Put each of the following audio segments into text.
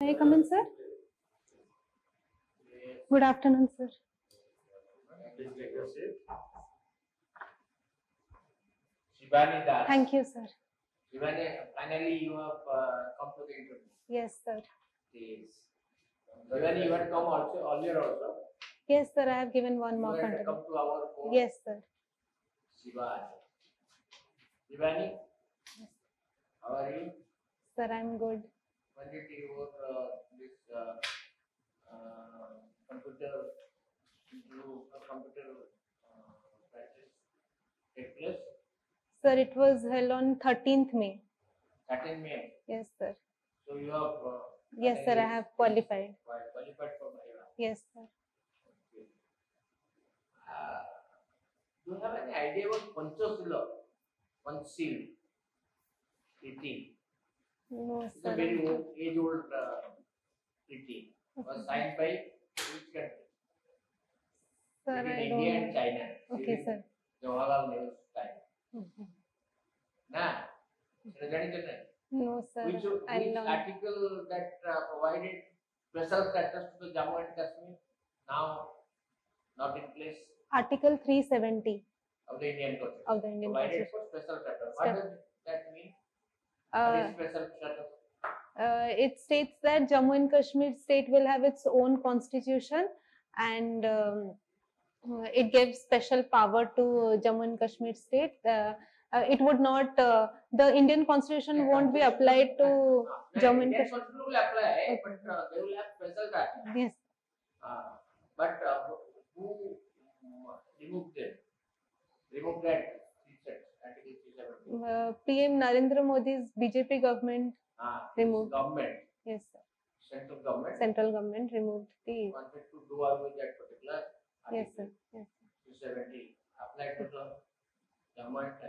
May I come in, sir? Good afternoon, sir. Please take your seat. Shivani Dash. Thank you, sir. Shivani, finally you have uh, come to the interview. Yes, sir. Yes. Shivani, you had come also earlier also. Yes, sir. I have given one You mock had interview. come to our course. Yes, sir. Shivani. Shivani, how are you? Sir, I'm good. When your uh, this uh, uh, computer uh, computer uh, practice take place? Sir, it was held on 13th May. 13 May. Yes, sir. So you have. Uh, Yes, sir. I have qualified. Qualified for Mahira. Yes, sir. Okay. Do you have any idea about Panchasila? Panchil. Treaty. It's a very age old uh, treaty. It was signed by which country? Sir, Between India and China. Okay, sir. Jawaharlal Nehru's time. Mm-hmm. Nah, no, sir. Which, which article that uh, provided special status to Jammu and Kashmir now not in place? Article 370 of the Indian Constitution. Of the Indian provided Constitution. for special status. What does it it states that Jammu and Kashmir state will have its own constitution and um, uh, it gives special power to Jammu and Kashmir state. Uh, uh, it would not, uh, the Indian constitution Yeah, won't be applied to Jammu and Kashmir. will apply, Okay. but uh, they will have special status. Yes, Uh, but uh, who removed them? Removed that PM Narendra Modi's BJP government, Ah, Removed. Government, yes, sir, central government central government removed the, wanted to do away with that particular yes, Article sir, yes, 270 applied to the Kashmir.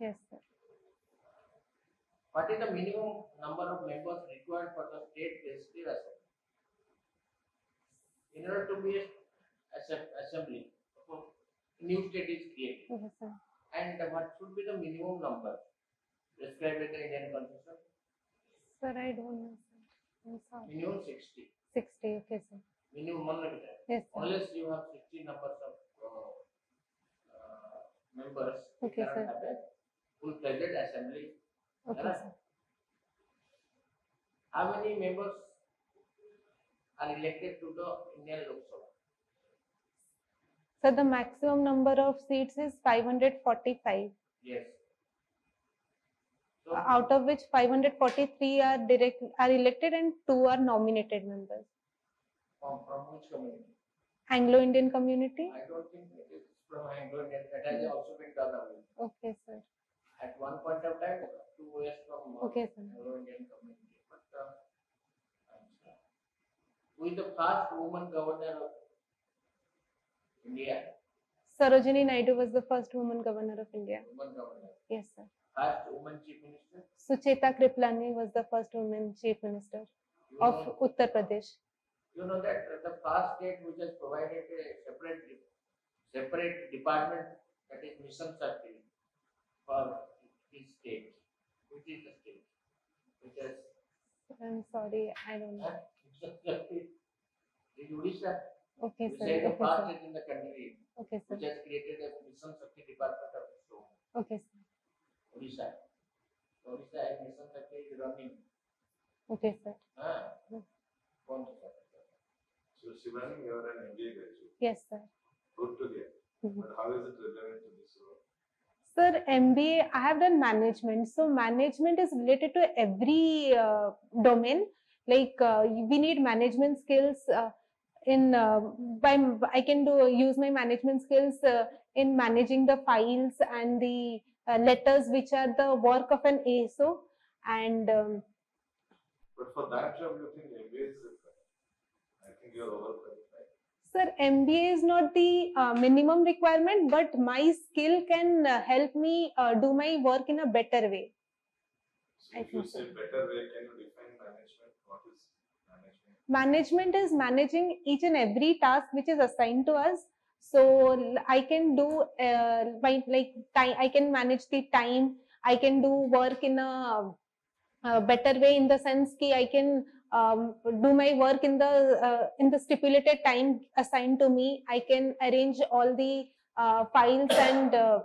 yes, sir. What is the minimum number of members required for the state legislative assembly? In order to be a assem- assembly, new state is created, Yes, sir. And what should be the minimum number prescribed in the Indian constitution? Sir, I don't know, sir. I'm sorry. Minimum 60. 60, okay, sir. Minimum one like that. Yes, sir. Unless you have 60 numbers of uh, uh, members, Okay, you cannot sir. have a full-fledged assembly. Okay, Correct. sir. How many members are elected to the Indian Lok Sabha? So the maximum number of seats is 545, Yes. So, out of which 543 are direct are elected and two are nominated members. from, from which community? Anglo-Indian community. I don't think it is from Anglo-Indian, that has also been done away. Okay, sir. At one point of time, two years from uh, Okay, sir. Anglo-Indian community. But, uh, I'm sorry. who is the first woman governor of India? Sarojini Naidu was the first woman governor of India. Woman governor. Yes, sir. First woman chief minister? Sucheta Kriplani was the first woman chief minister You of know, Uttar Pradesh. you know that the first state which has provided a separate, separate department that is mission Shakti for his state. Which is the state? Which has I'm sorry, I don't know. Huh? Mission Shakti is Odisha. Okay, which sir. Okay, sir. okay, sir. in the country, okay, sir. which has created a Mission Shakti department of its own. Okay, sir. Odisha. Odisha has Mission Shakti is running. Okay, sir. Ah, yeah. wonderful. So, Shivani, you are an MBA graduate. Yes, sir. Good to hear. Mm-hmm. But how is it relevant to this role? Sir, MBA, I have done management. So, management is related to every uh, domain. Like, uh, we need management skills. Uh, in uh, by I can do use my management skills uh, in managing the files and the uh, letters which are the work of an ASO and um, But for that job, you think MBA is required? I think you are overqualified. Sir, MBA is not the uh, minimum requirement, but my skill can uh, help me uh, do my work in a better way. So I if you so. say better way, can you define management? What is management? Is managing each and every task which is assigned to us. So I can do uh, by like time. I can manage the time. I can do work in a, a better way in the sense ki I can um, do my work in the uh, in the stipulated time assigned to me. I can arrange all the uh, files and uh,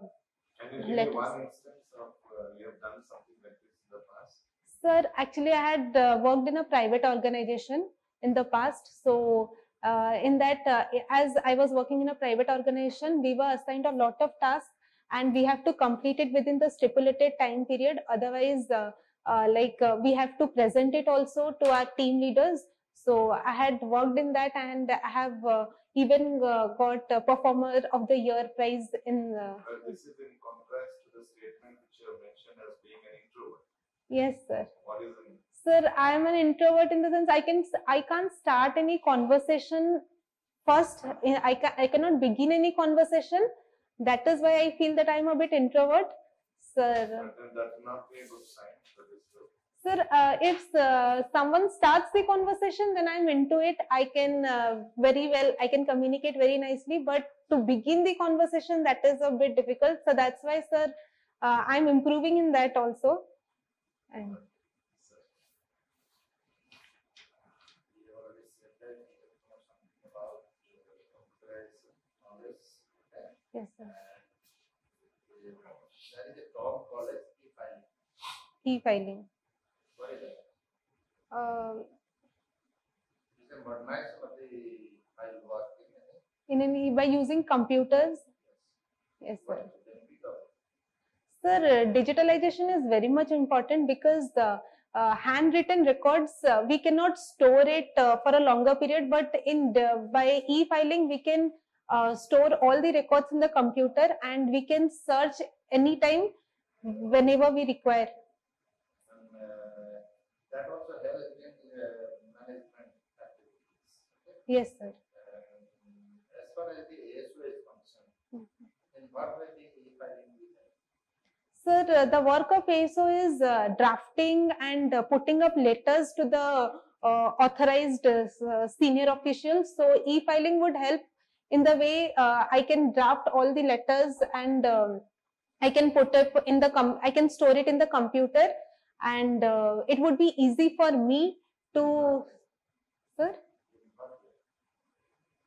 Can you give Let me us- one instance of uh, you have done something like this in the past? Sir, actually, I had uh, worked in a private organization in the past. So, uh, in that, uh, as I was working in a private organization, we were assigned a lot of tasks and we have to complete it within the stipulated time period. Otherwise, uh, uh, like uh, we have to present it also to our team leaders. So, I had worked in that and I have even got Performer of the Year prize in. This is in contrast to the statement which you have mentioned as being an introvert. Yes, sir. What is Sir, I am an introvert in the sense I can I can't start any conversation first. I ca- I cannot begin any conversation. That is why I feel that I am a bit introvert. Sir, but then that will not a good sign for this group. sir, uh, if uh, someone starts the conversation, then I'm into it. I can uh, very well I can communicate very nicely. But to begin the conversation, that is a bit difficult. So that's why, sir, uh, I'm improving in that also. And So, You already said that you know something about computerized knowledge. Okay? yes, sir. And you know, there is a term called as e-filing. E-filing. What is that? Modernization of the file working. in any by using computers yes What sir is the benefit of it? Sir uh, digitalization is very much important because the uh, handwritten records uh, we cannot store it uh, for a longer period but in the, by e-filing we can uh, store all the records in the computer and we can search anytime whenever we require And uh, that also helps in uh, management activities. Okay? yes sir Um, as far as the ASO is concerned, in what way the e-filing will help? Sir, the work of ASO is uh, drafting and uh, putting up letters to the uh, authorized uh, senior officials. So, e-filing would help in the way uh, I can draft all the letters and um, I can put it in the com- I can store it in the computer, and uh, it would be easy for me to, sir.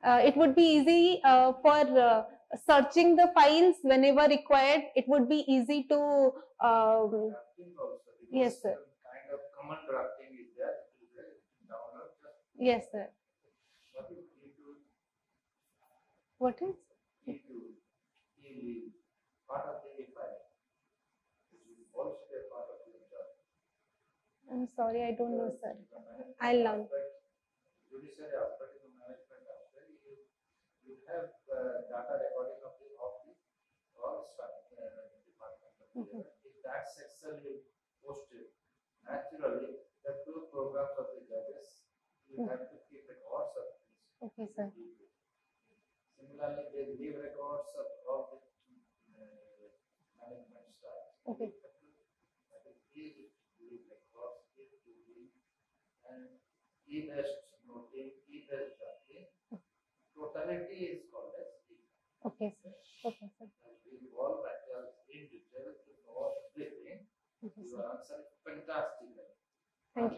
It would be easy for searching the files whenever required. It would be easy to um, Yes, sir. Kind of common drafting is there. It is there. Download just Yes, sir. what is e-tool? What is? E-tool, e-leave, part of the e-filing. It is also a part of the job. I'm sorry, I don't know, sir. I'll learn. Judiciary aspect, the management aspect, you, you have uh, data recording of the, office the, staff, uh, department. the- Mhm. If that section you posted, naturally, the two programs of the judges, you Mhm. have to keep records of this. Okay, sir. Similarly, they leave records of all the uh, management staff. Okay. I think these leave records, to leave, and e-best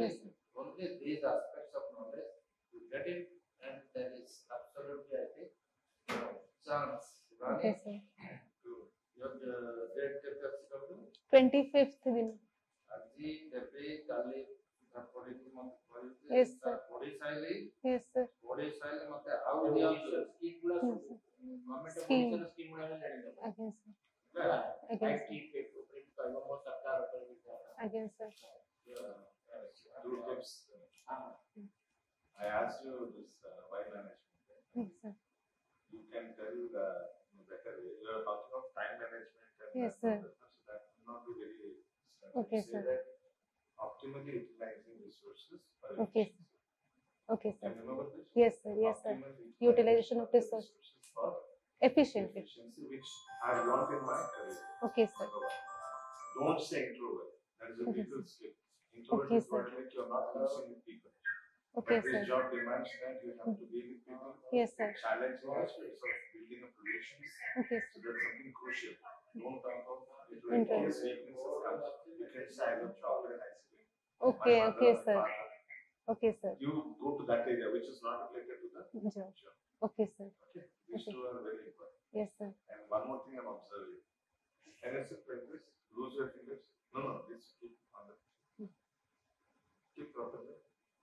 Only, only these aspects of knowledge, you get it, and there is absolutely, I think, no chance. Okay, sir. Good. Your uh, date कब तक सिखाओगे? Twenty fifth दिन. আজি দেবে কালি তারপরে কি মত করে? Yes, sir. পড়ে চাইলেই I asked you this uh, why management. Yes, sir. You can tell the better way. You are talking of time management Yes, sir. so that will not be very. Okay, say sir. that Optimally utilizing resources. for Okay, efficiency. Okay, sir. Can you remember this? Yes, sir. Yes, sir. Utilization of resources. For Efficiently. efficiency, which I learned in my career. Okay, sir. Don't say introvert. That is a Okay, people slip. Introvert Okay, is sir. what you're not mixing with people. Okay, But sir. job demands that you have to be with people. Yes, sir. Challenging aspects of building up relations. Okay, sir. So that's something crucial. Don't talk about it Introvert. cause weaknesses comes. You can I love chocolate and cream. Okay, My okay, sir. father, Okay, sir. You go to that area which is not related to the Job. job. Okay, sir. Okay, these Okay. two are very important. Yes, sir. And one more thing I'm observing. And it's like this, lose your fingers. No, no, this keep on the. Hmm. Keep properly.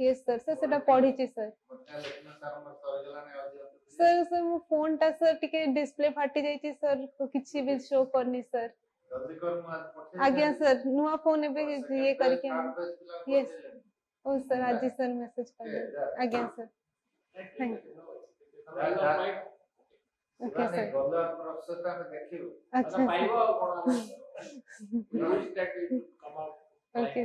Yes sir sir सेटा छी sir sir sir मो phone टा sir टिके display फाटी जाई छी sir किछि भी शो करनी सर जल्दी कर मो आज पठे आज्ञा सर नुवा फ़ोन एबे ये करके यस ओ सर आज सर मैसेज कर दे आज्ञा sir thank you okay sir गल्ला प्रोसेस हम देखियो अच्छा पाइबो कोन okay